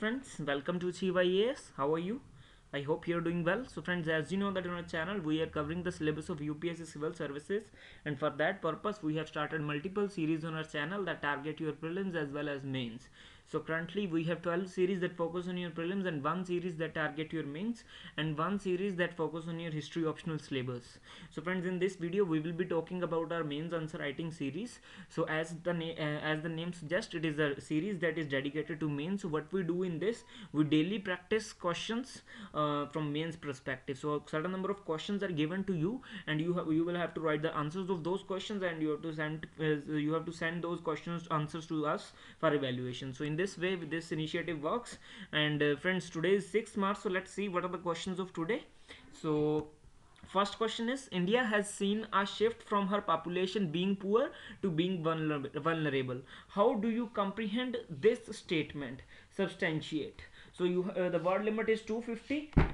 friends. Welcome to IAS how are you? I hope you're doing well. So friends as you know that on our channel we are covering the syllabus of UPSC civil services. And for that purpose we have started multiple series on our channel that target your prelims as well as mains so currently we have 12 series that focus on your prelims and one series that target your mains and one series that focus on your history optional syllabus. So friends in this video we will be talking about our mains answer writing series. So as the uh, as the name suggests it is a series that is dedicated to mains. So what we do in this we daily practice questions uh, from mains perspective. So a certain number of questions are given to you and you have you will have to write the answers of those questions and you have to send uh, you have to send those questions answers to us for evaluation. So in this way this initiative works. And uh, friends today is 6 March so let's see what are the questions of today. So first question is India has seen a shift from her population being poor to being vulnerable. How do you comprehend this statement? Substantiate. So you uh, the word limit is 250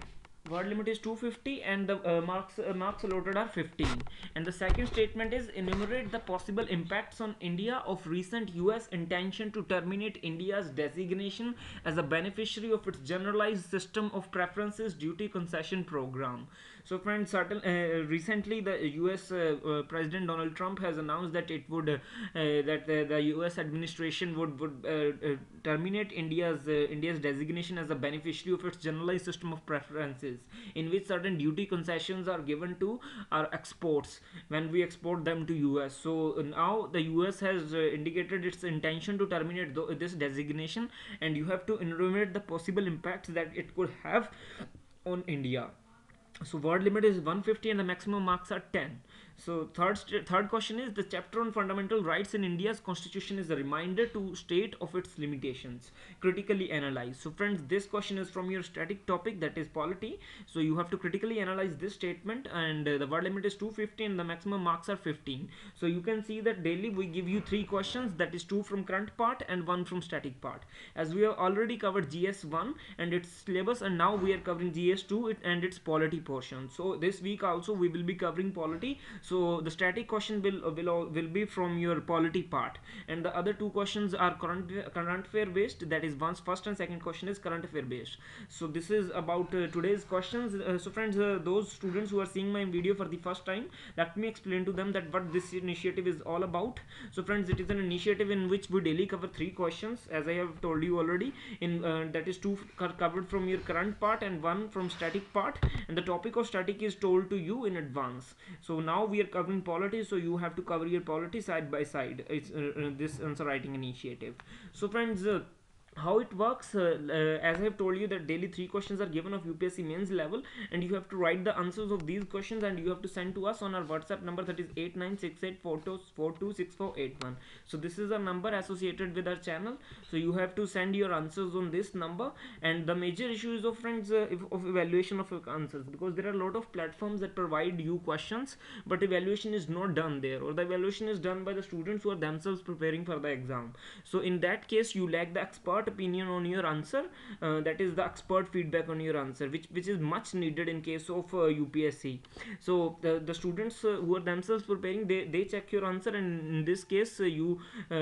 word limit is 250 and the uh, marks uh, marks allotted are 15 and the second statement is enumerate the possible impacts on india of recent us intention to terminate india's designation as a beneficiary of its generalized system of preferences duty concession program so friends uh, recently the us uh, uh, president donald trump has announced that it would that the us administration would would terminate india's india's designation as a beneficiary of its generalized system of preferences in which certain duty concessions are given to our exports when we export them to US. So now the US has indicated its intention to terminate th this designation and you have to enumerate the possible impacts that it could have on India so word limit is 150 and the maximum marks are 10 so third third question is the chapter on fundamental rights in India's constitution is a reminder to state of its limitations. Critically analyze. So friends, this question is from your static topic that is polity. So you have to critically analyze this statement and uh, the word limit is 250 and the maximum marks are 15. So you can see that daily we give you three questions that is two from current part and one from static part. As we have already covered GS1 and its syllabus and now we are covering GS2 and its polity portion. So this week also we will be covering polity so the static question will will will be from your polity part. And the other two questions are current current affair based. That is once first and second question is current affair based. So this is about uh, today's questions. Uh, so friends uh, those students who are seeing my video for the first time let me explain to them that what this initiative is all about. So friends it is an initiative in which we daily cover three questions as i have told you already. In uh, that is two covered from your current part and one from static part. And the topic of static is told to you in advance. So now we are covering polity so you have to cover your polity side by side. It's uh, uh, this answer writing initiative. So friends uh, how it works uh, uh, as i have told you that daily three questions are given of upsc mains level and you have to write the answers of these questions and you have to send to us on our whatsapp number that is 8968426481 so this is a number associated with our channel. So you have to send your answers on this number and the major issue is of friends uh, of evaluation of your answers because there are a lot of platforms that provide you questions but evaluation is not done there or the evaluation is done by the students who are themselves preparing for the exam. So in that case you lack the expert expert opinion on your answer uh, that is the expert feedback on your answer which which is much needed in case of uh, UPSC so the, the students uh, who are themselves preparing they, they check your answer and in this case uh, you uh,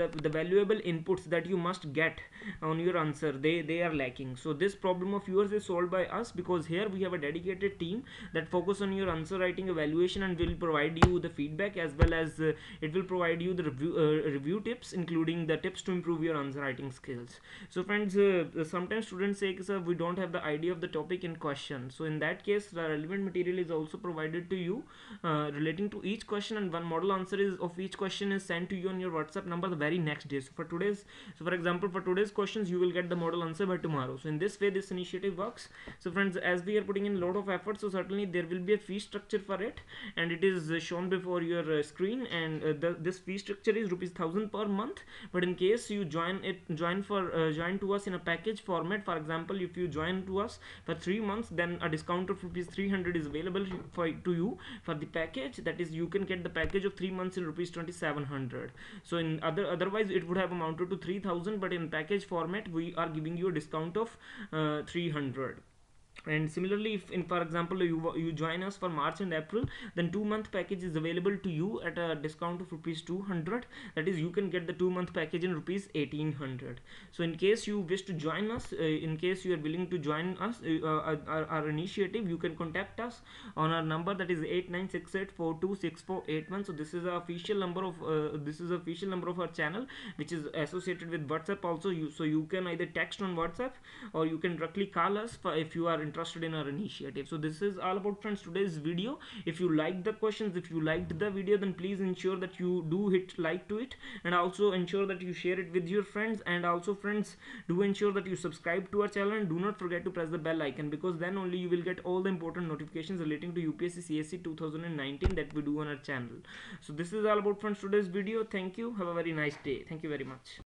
the, the valuable inputs that you must get on your answer they they are lacking. So this problem of yours is solved by us because here we have a dedicated team that focus on your answer writing evaluation and will provide you the feedback as well as it will provide you the review review tips including the tips to improve your answer writing skills skills. So friends uh, sometimes students say sir we don't have the idea of the topic in question. So in that case the relevant material is also provided to you uh, relating to each question and one model answer is of each question is sent to you on your whatsapp number the very next day. So for today's so for example for today's questions you will get the model answer by tomorrow. So in this way this initiative works. So friends as we are putting in a lot of effort so certainly there will be a fee structure for it and it is uh, shown before your uh, screen and uh, the, this fee structure is rupees 1000 per month. But in case you join it join join for uh, join to us in a package format. For example if you join to us for three months then a discount of rupees 300 is available for to you for the package. That is you can get the package of three months in rupees 2700 so in other otherwise it would have amounted to 3000 but in package format we are giving you a discount of uh, 300 and similarly if in for example you you join us for march and april then two month package is available to you at a discount of rupees 200 that is you can get the two month package in rupees 1800 so in case you wish to join us uh, in case you are willing to join us uh, uh our, our, initiative you can contact us on our number that is 8968426481 so this is the official number of uh, this is official number of our channel which is associated with whatsapp also. You so you can either text on whatsapp or you can directly call us if you are interested in our initiative. So this is all about friends today's video. If you like the questions if you liked the video then please ensure that you do hit like to it. And also ensure that you share it with your friends. And also friends do ensure that you subscribe to our channel. And do not forget to press the bell icon because then only you will get all the important notifications relating to UPSC CSE 2019 that we do on our channel. So this is all about friends today's video. Thank you. Have a very nice day. Thank you very much